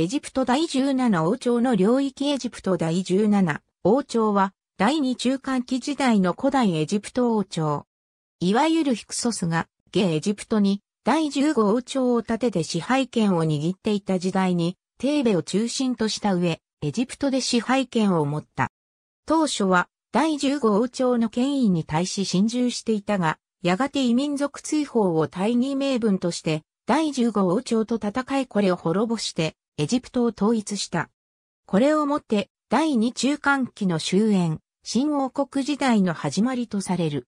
エジプト第17王朝の領域エジプト第17王朝は第二中間期時代の古代エジプト王朝。いわゆるヒクソスがゲエジプトに第15王朝を建てて支配権を握っていた時代にテーベを中心とした上、エジプトで支配権を持った。当初は第15王朝の権威に対し侵従していたが、やがて異民族追放を大義名分として第15王朝と戦いこれを滅ぼしてエジプトを統一した。これをもって第二中間期の終焉、新王国時代の始まりとされる。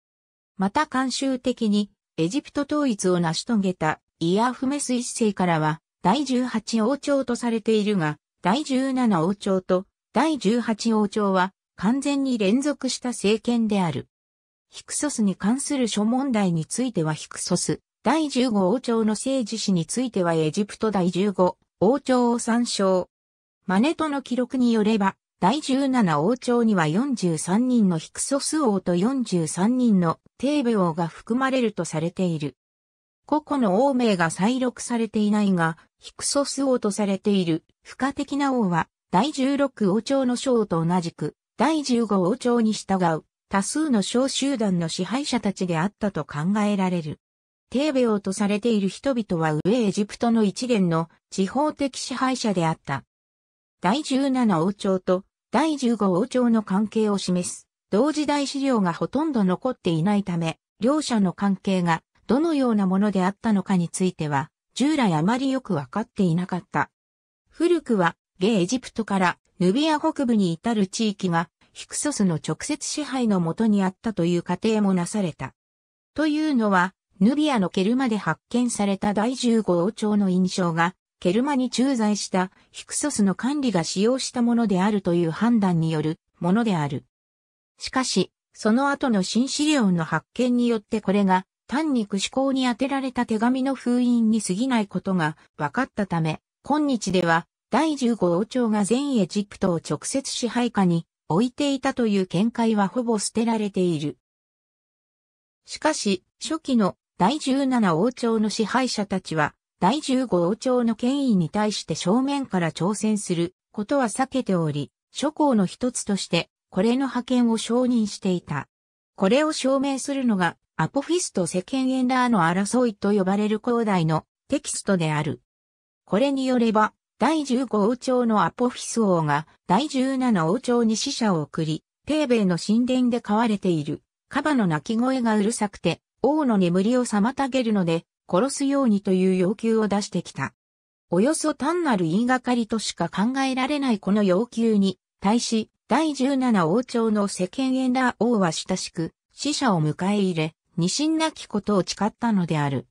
また慣習的にエジプト統一を成し遂げたイヤフメス一世からは第18王朝とされているが、第17王朝と第18王朝は完全に連続した政権である。ヒクソスに関する諸問題についてはヒクソス、第15王朝の政治史についてはエジプト第15王朝を参照。マネトの記録によれば、第17王朝には43人のヒクソス王と43人のテーベ王が含まれるとされている。個々の王名が再録されていないが、ヒクソス王とされている付加的な王は、第16王朝の将と同じく、第15王朝に従う多数の小集団の支配者たちであったと考えられる。テーベ王とされている人々は上エジプトの一連の地方的支配者であった。第17王朝と第15王朝の関係を示す同時代資料がほとんど残っていないため、両者の関係がどのようなものであったのかについては、従来あまりよくわかっていなかった。古くは、ゲエジプトからヌビア北部に至る地域がヒクソスの直接支配のもとにあったという過程もなされた。というのは、ヌビアのケルマで発見された第15王朝の印象が、ケルマに駐在したヒクソスの管理が使用したものであるという判断によるものである。しかし、その後の新資料の発見によってこれが単に屈行に当てられた手紙の封印に過ぎないことが分かったため、今日では第15王朝が全エジプトを直接支配下に置いていたという見解はほぼ捨てられている。しかし、初期の第17王朝の支配者たちは、第15王朝の権威に対して正面から挑戦することは避けており、諸侯の一つとして、これの派遣を承認していた。これを証明するのが、アポフィスト世間エンダーの争いと呼ばれる広大のテキストである。これによれば、第15王朝のアポフィス王が第17王朝に死者を送り、テーベイの神殿で飼われている、カバの鳴き声がうるさくて、王の眠りを妨げるので、殺すようにという要求を出してきた。およそ単なる言いがかりとしか考えられないこの要求に、対し、第17王朝の世間エンダー王は親しく、死者を迎え入れ、二心なきことを誓ったのである。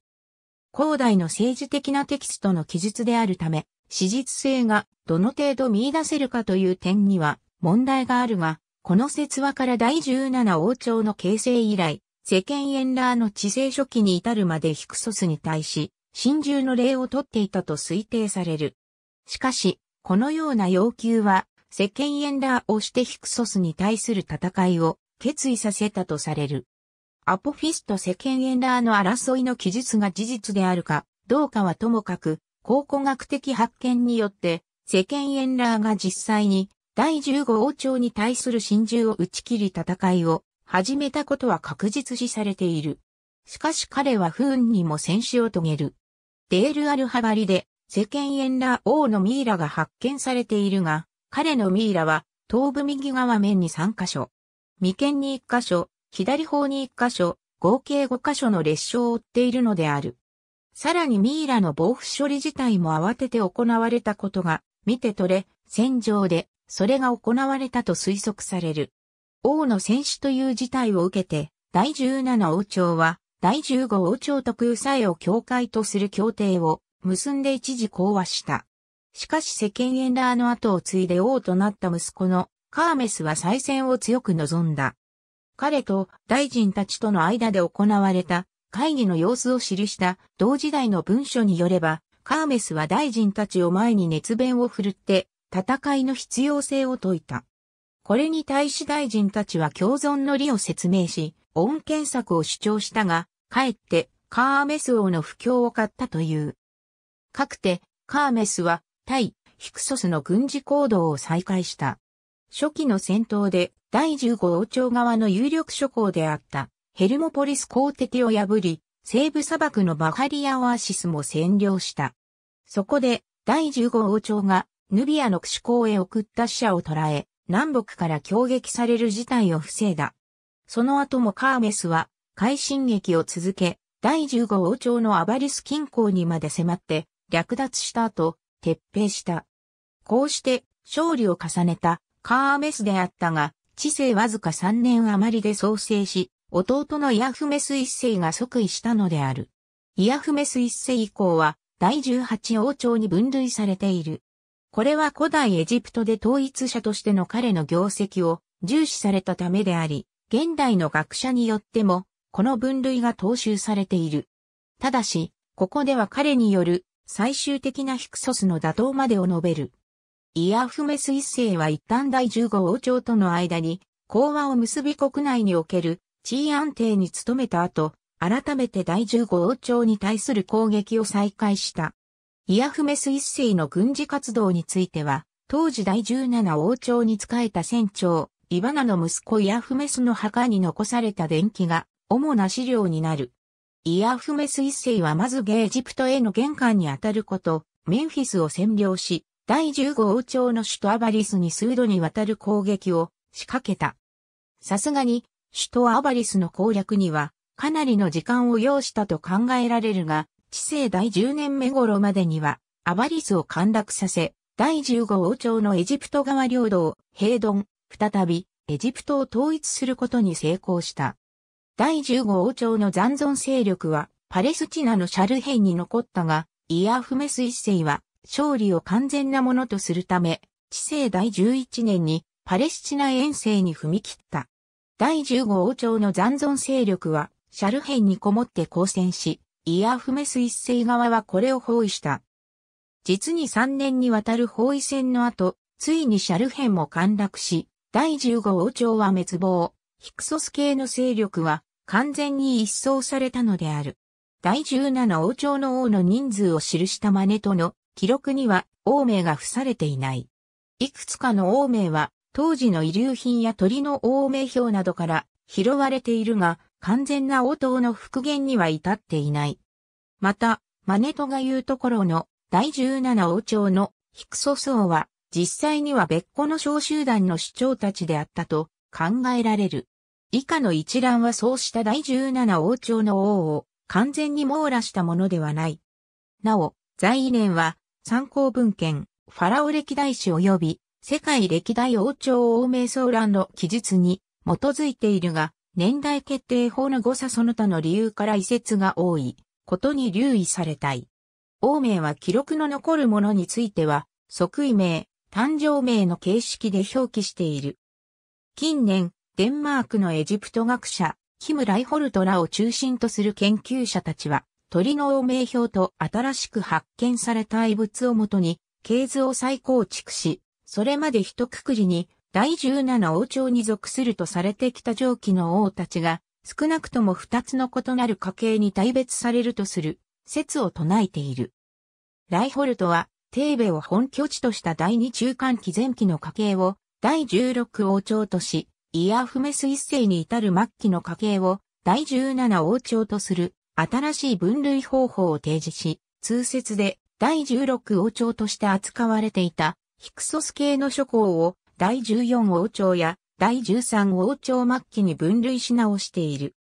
広大の政治的なテキストの記述であるため、史実性がどの程度見出せるかという点には問題があるが、この説話から第17王朝の形成以来、世間エンラーの治世初期に至るまでヒクソスに対し、真珠の礼をとっていたと推定される。しかし、このような要求は、世間エンラーをしてヒクソスに対する戦いを決意させたとされる。アポフィスと世間エンラーの争いの記述が事実であるか、どうかはともかく、考古学的発見によって、世間エンラーが実際に第15王朝に対する真珠を打ち切り戦いを始めたことは確実視されている。しかし彼は不運にも戦死を遂げる。デールアルハバリで世間エンラ王のミイラが発見されているが、彼のミイラは頭部右側面に3箇所、眉間に1箇所、左方に1箇所、合計5箇所の裂傷を負っているのである。さらにミイラの防腐処理自体も慌てて行われたことが見て取れ、戦場でそれが行われたと推測される。王の戦死という事態を受けて、第17王朝は、第15王朝と空さえを境界とする協定を結んで一時講和した。しかし世間エンラーの後を継いで王となった息子のカーメスは再選を強く望んだ。彼と大臣たちとの間で行われた会議の様子を記した同時代の文書によれば、カーメスは大臣たちを前に熱弁を振るって戦いの必要性を説いた。これに対し大臣たちは共存の利を説明し、恩検策を主張したが、かえってカーメス王の不況を買ったという。かくて、カーメスは対ヒクソスの軍事行動を再開した。初期の戦闘で第15王朝側の有力諸港であったヘルモポリス公敵を破り、西部砂漠のバハリアオアシスも占領した。そこで第15王朝がヌビアのク港へ送った死者を捕らえ、南北から攻撃される事態を防いだ。その後もカーメスは快進撃を続け、第15王朝のアバリス近郊にまで迫って略奪した後、撤兵した。こうして勝利を重ねたカーメスであったが、知性わずか3年余りで創生し、弟のイアフメス一世が即位したのである。イアフメス一世以降は第18王朝に分類されている。これは古代エジプトで統一者としての彼の業績を重視されたためであり、現代の学者によってもこの分類が踏襲されている。ただし、ここでは彼による最終的なヒクソスの打倒までを述べる。イアフメス一世は一旦第15王朝との間に、講和を結び国内における地位安定に努めた後、改めて第15王朝に対する攻撃を再開した。イアフメス一世の軍事活動については、当時第17王朝に仕えた船長、イバナの息子イアフメスの墓に残された伝記が主な資料になる。イアフメス一世はまずゲエジプトへの玄関にあたること、メンフィスを占領し、第15王朝の首都アバリスに数度にわたる攻撃を仕掛けた。さすがに、首都アバリスの攻略には、かなりの時間を要したと考えられるが、知世第10年目頃までには、アバリスを陥落させ、第15王朝のエジプト側領土を平丼、再びエジプトを統一することに成功した。第15王朝の残存勢力はパレスチナのシャルヘンに残ったが、イアフメス一世は勝利を完全なものとするため、知世第11年にパレスチナ遠征に踏み切った。第15王朝の残存勢力は、シャルヘンにこもって交戦し、イアフメス一世側はこれを包囲した。実に3年にわたる包囲戦の後、ついにシャルヘンも陥落し、第15王朝は滅亡。ヒクソス系の勢力は完全に一掃されたのである。第17王朝の王の人数を記したマネトの記録には王名が付されていない。いくつかの王名は当時の遺留品や鳥の王名表などから拾われているが、完全な応答の復元には至っていない。また、マネトが言うところの第17王朝のヒクソス王は実際には別個の小集団の主張たちであったと考えられる。以下の一覧はそうした第17王朝の王を完全に網羅したものではない。なお、在位年は参考文献、ファラオ歴代史及び世界歴代王朝王名総覧の記述に基づいているが、年代決定法の誤差その他の理由から移説が多いことに留意されたい。王名は記録の残るものについては、即位名、誕生名の形式で表記している。近年、デンマークのエジプト学者、キム・ライホルトらを中心とする研究者たちは、鳥の王名表と新しく発見された遺物をもとに、系図を再構築し、それまで一括りに第17王朝に属するとされてきた上記の王たちが、少なくとも二つの異なる家系に大別されるとする説を唱えている。ライホルトは、テーベを本拠地とした第二中間期前期の家系を第16王朝とし、イアフメス一世に至る末期の家系を第17王朝とする新しい分類方法を提示し、通説で第16王朝として扱われていたヒクソス系の諸侯を第14王朝や第13王朝末期に分類し直している。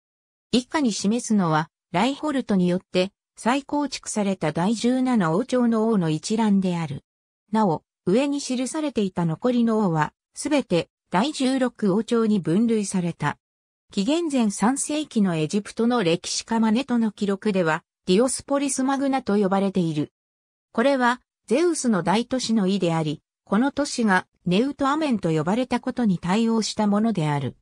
以下に示すのは、ライホルトによって再構築された第17王朝の王の一覧である。なお、上に記されていた残りの王は、すべて第16王朝に分類された。紀元前3世紀のエジプトの歴史家マネトの記録では、ディオスポリスマグナと呼ばれている。これは、ゼウスの大都市の意であり、この都市がネウトアメンと呼ばれたことに対応したものである。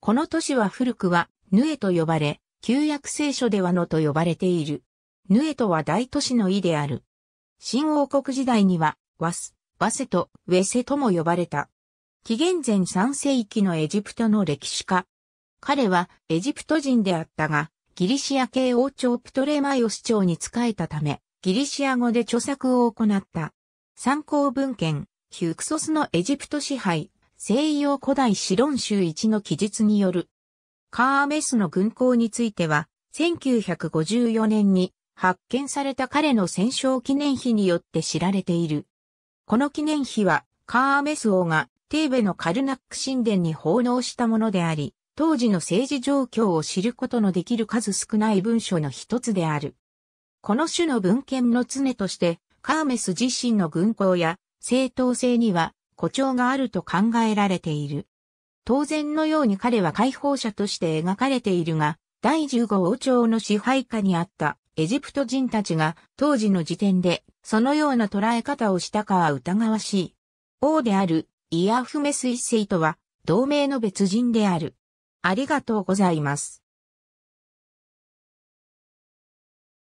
この都市は古くは、ヌエと呼ばれ、旧約聖書ではのと呼ばれている。ヌエとは大都市の意である。新王国時代には、ワス、ワセとウェセとも呼ばれた。紀元前3世紀のエジプトの歴史家、彼はエジプト人であったが、ギリシア系王朝プトレマイオス朝に仕えたため、ギリシア語で著作を行った。参考文献、ヒュクソスのエジプト支配、西洋古代史論集一の記述による。カーメスの軍港については、1954年に発見された彼の戦勝記念碑によって知られている。この記念碑は、カーメス王がテーベのカルナック神殿に奉納したものであり、当時の政治状況を知ることのできる数少ない文書の一つである。この種の文献の常として、カーメス自身の軍港や正当性には誇張があると考えられている。当然のように彼は解放者として描かれているが、第15王朝の支配下にあったエジプト人たちが当時の時点でそのような捉え方をしたかは疑わしい。王であるイアフメス一世とは同盟の別人である。ありがとうございます。